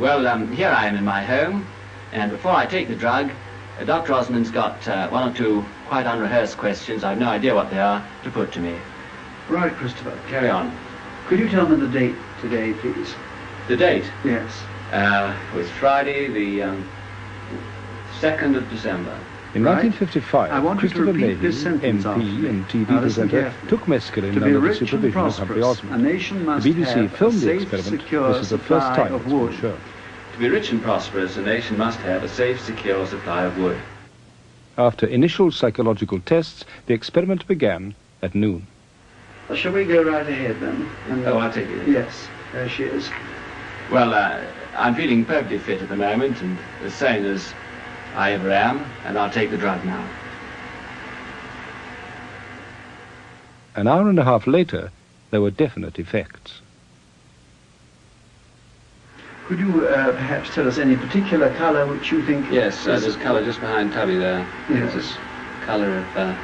Well, um, here I am in my home, and before I take the drug, uh, Dr. Osmond's got uh, one or two quite unrehearsed questions, I've no idea what they are, to put to me. Right, Christopher. Carry on. Could you tell me the date today, please? The date? Yes. Uh, was Friday, the um, 2nd of December. In Right. 1955, I want Christopher repeat Mayhew, this sentence after MP and TV Now listen presenter, took mescaline To be under the rich and supervision of Humphrey prosperous, a Osmond. nation The must BBC have filmed a the experiment. secure This is the first time of it's been wood. shown. To be rich and prosperous, a nation must have a safe, secure supply of wood. After initial psychological tests, the experiment began at noon. Uh, Shall we go right ahead then? And, Oh, I'll take it. Yes, there she is. Well, uh, I'm feeling perfectly fit at the moment, and as sane as I ever am, and I'll take the drug now. An hour and a half later, there were definite effects. Could you uh, perhaps tell us any particular colour which you think... Yes, uh, there's colour just behind Tubby there. Yes. This colour of uh,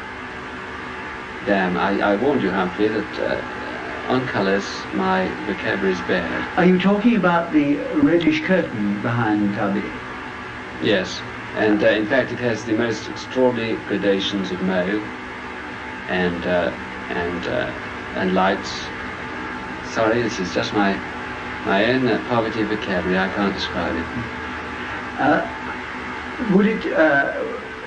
dam. I, I warned you, Humphrey, that uh, on colours my vocabulary is bad. Are you talking about the reddish curtain behind Tubby? Yes, and uh, in fact it has the most extraordinary gradations of mauve and uh, and uh, and lights. Sorry, this is just my my own uh, poverty of vocabulary. I can't describe it. Uh, would it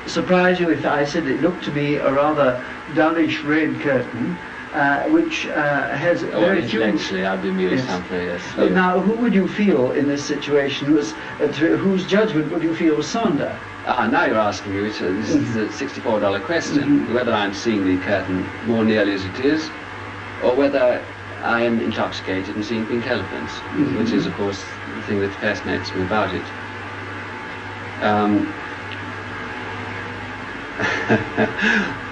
surprise you if I said it looked to be a rather dullish red curtain, uh, which uh, has Oh, very few... intellectually, I'd be amused, Yes. Uh, Now, who would you feel in this situation? Was, uh, whose judgment would you feel was sounder? Ah, now you're asking me, which, uh, this is the $64 question, Mhm. whether I'm seeing the curtain more nearly as it is, or whether I am intoxicated and seeing pink elephants, Mhm. which is, of course, the thing that fascinates me about it. Um,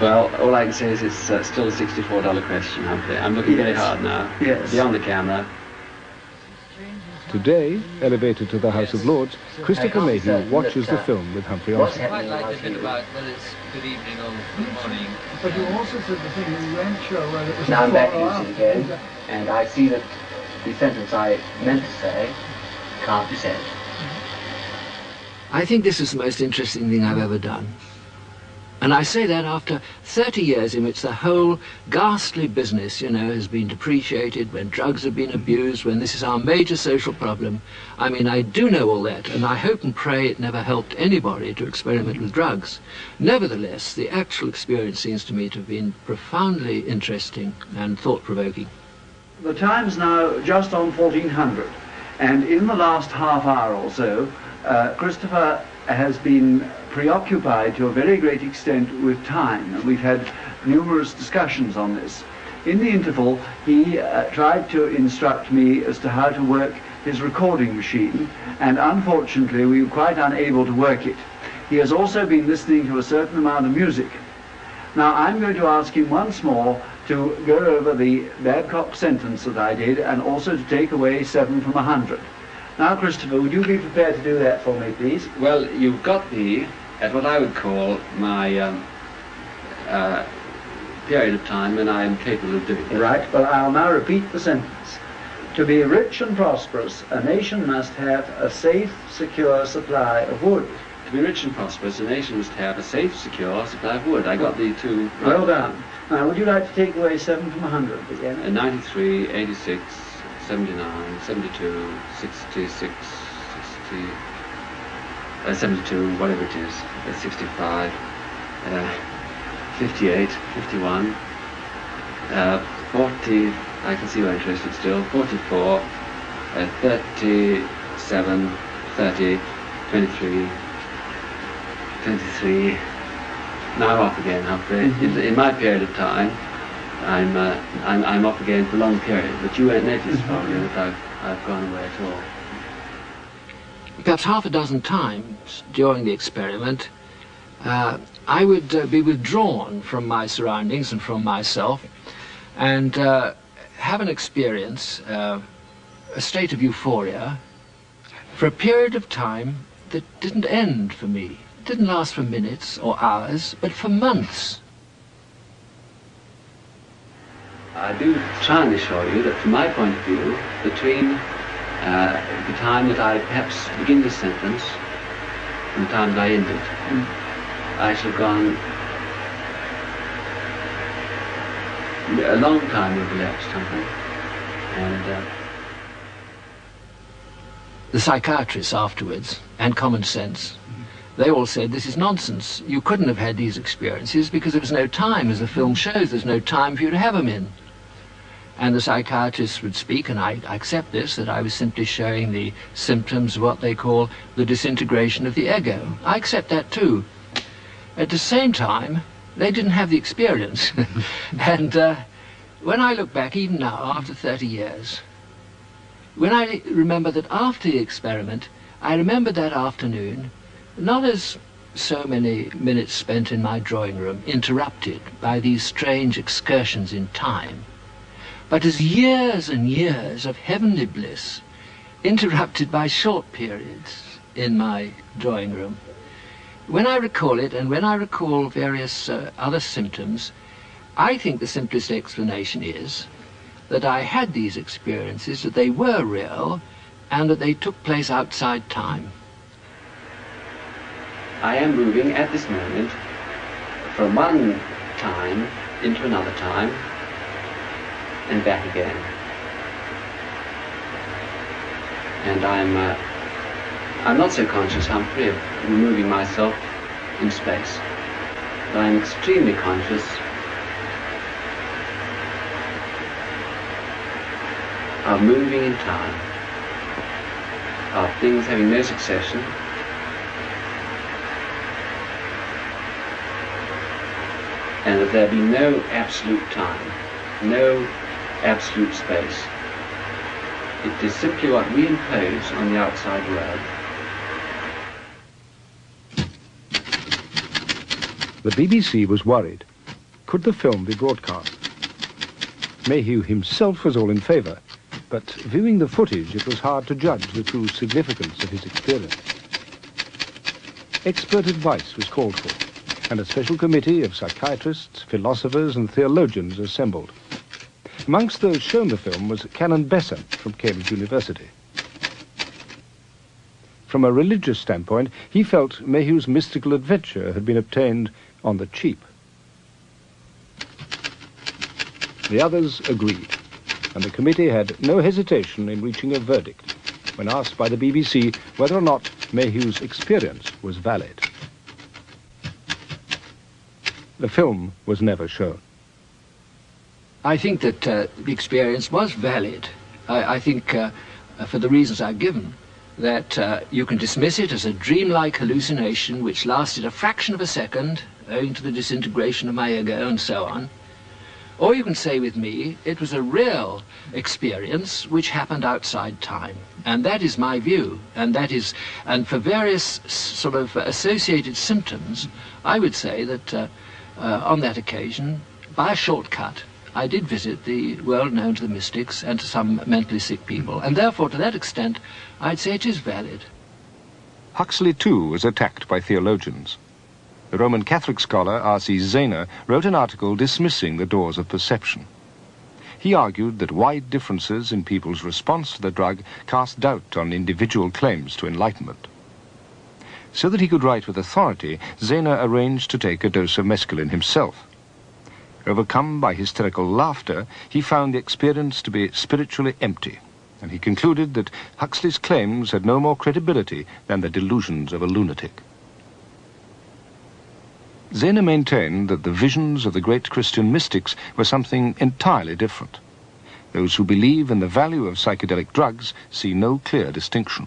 well, all I can say is it's uh, still a $64 question, Humphrey. I'm looking very hard now, Yes. beyond the camera. Today, elevated to the House of Lords, Christopher can't be Mayhew certain watches that, the uh, film with Humphrey what's Osmond. happening quite like the bit about whether it's good evening or good morning. But you also said the thing you weren't sure whether it was Now I'm back or using after. again, and I see that the sentence I meant to say can't be said. I think this is the most interesting thing I've ever done. And I say that after 30 years in which the whole ghastly business, you know, has been depreciated, when drugs have been abused, when this is our major social problem. I mean, I do know all that, and I hope and pray it never helped anybody to experiment with drugs. Nevertheless, the actual experience seems to me to have been profoundly interesting and thought-provoking. The time's now just on 1400, and in the last half hour or so, uh, Christopher has been preoccupied to a very great extent with time, and we've had numerous discussions on this. In the interval, he uh, tried to instruct me as to how to work his recording machine, and unfortunately we were quite unable to work it. He has also been listening to a certain amount of music. Now I'm going to ask him once more to go over the Babcock sentence that I did and also to take away seven from a hundred. Now Christopher, would you be prepared to do that for me, please? Well, you've got me at what I would call my um, uh, period of time when I am capable of doing it. Right, well I'll now repeat the sentence. To be rich and prosperous, a nation must have a safe, secure supply of wood. To be rich and prosperous, a nation must have a safe, secure supply of wood. I got the two right. Well done. Now would you like to take away seven from a hundred again? Uh, 93, 86, 79, 72, 66, 60, uh, 72, whatever it is, uh, 65, uh, 58, 51, uh, 40, I can see you're interested still, 44, uh, 37, 30, 23, 23. Now I'm off again, Humphrey. Mhm. In, in my period of time, I'm, uh, I'm, I'm off again for a long period, but you won't notice probably that I've, I've gone away at all. Perhaps half a dozen times during the experiment, uh, I would uh, be withdrawn from my surroundings and from myself and uh, have an experience, uh, a state of euphoria, for a period of time that didn't end for me. It didn't last for minutes or hours, but for months. I do try and assure you that from my point of view, between uh, the time that I perhaps begin the sentence and the time that I end it, I shall have gone a long time will elapsed, something, and. Uh, the psychiatrists afterwards, and common sense, they all said this is nonsense. You couldn't have had these experiences because there was no time, as the film shows, there's no time for you to have them in. And the psychiatrists would speak, and I accept this, that I was simply showing the symptoms of what they call the disintegration of the ego. I accept that too. At the same time, they didn't have the experience. and uh, when I look back, even now, after 30 years, when I remember that after the experiment, I remember that afternoon, not as so many minutes spent in my drawing room, interrupted by these strange excursions in time, but as years and years of heavenly bliss, interrupted by short periods in my drawing room. When I recall it, and when I recall various uh, other symptoms, I think the simplest explanation is that I had these experiences, that they were real, and that they took place outside time. I am moving at this moment from one time into another time and back again. And I'm, uh, I'm not so conscious, Humphrey, of moving myself in space. But I'm extremely conscious of moving in time, of things having no succession, and that there be no absolute time, no absolute space. It is simply what we impose on the outside world. The BBC was worried. Could the film be broadcast? Mayhew himself was all in favour, but viewing the footage it was hard to judge the true significance of his experience. Expert advice was called for and a special committee of psychiatrists, philosophers and theologians assembled. Amongst those shown the film was Canon Besser from Cambridge University. From a religious standpoint, he felt Mayhew's mystical adventure had been obtained on the cheap. The others agreed, and the committee had no hesitation in reaching a verdict when asked by the BBC whether or not Mayhew's experience was valid. The film was never shown. I think that uh, the experience was valid. I, I think, uh, for the reasons I've given, that uh, you can dismiss it as a dreamlike hallucination which lasted a fraction of a second, owing to the disintegration of my ego and so on. Or you can say with me, it was a real experience which happened outside time. And that is my view. And that is, and for various sort of associated symptoms, I would say that uh, uh, on that occasion, by a shortcut, I did visit the world known to the mystics and to some mentally sick people, and therefore, to that extent, I'd say it is valid. Huxley, too, was attacked by theologians. The Roman Catholic scholar R.C. Zaehner wrote an article dismissing the doors of perception. He argued that wide differences in people's response to the drug cast doubt on individual claims to enlightenment. So that he could write with authority, Zaehner arranged to take a dose of mescaline himself. Overcome by hysterical laughter, he found the experience to be spiritually empty, and he concluded that Huxley's claims had no more credibility than the delusions of a lunatic. Zaehner maintained that the visions of the great Christian mystics were something entirely different. Those who believe in the value of psychedelic drugs see no clear distinction.